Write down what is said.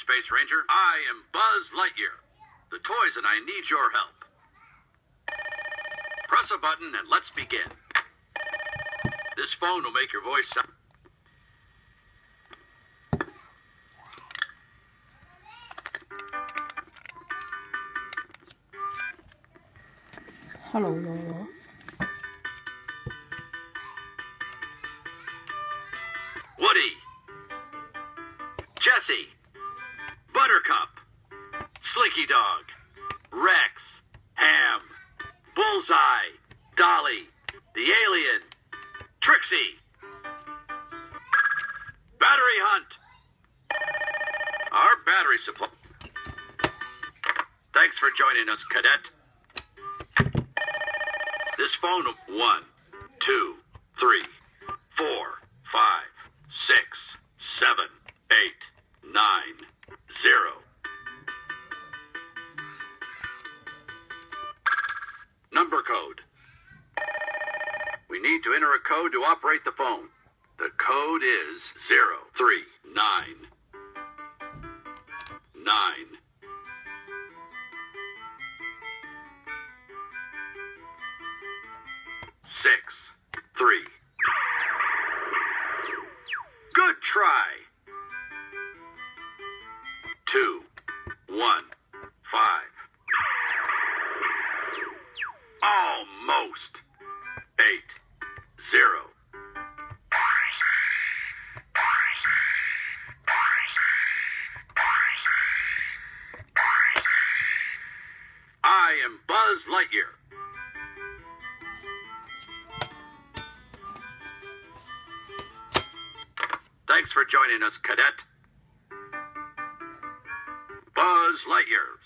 Space Ranger. I am Buzz Lightyear, the toys, and I need your help. Press a button and let's begin. This phone will make your voice sound. Hello，罗罗。Woody, Jesse, Slinky Dog, Rex, Hamm, Bullseye, Dolly, the Alien, Trixie, Battery Hunt. Our battery supply. Thanks for joining us, Cadet. This phone, one, two, code. We need to enter a code to operate the phone. The code is zero three nine nine six three. Good try. Two, Almost. Eight, zero. I am Buzz Lightyear. Thanks for joining us, Cadet. Buzz Lightyear.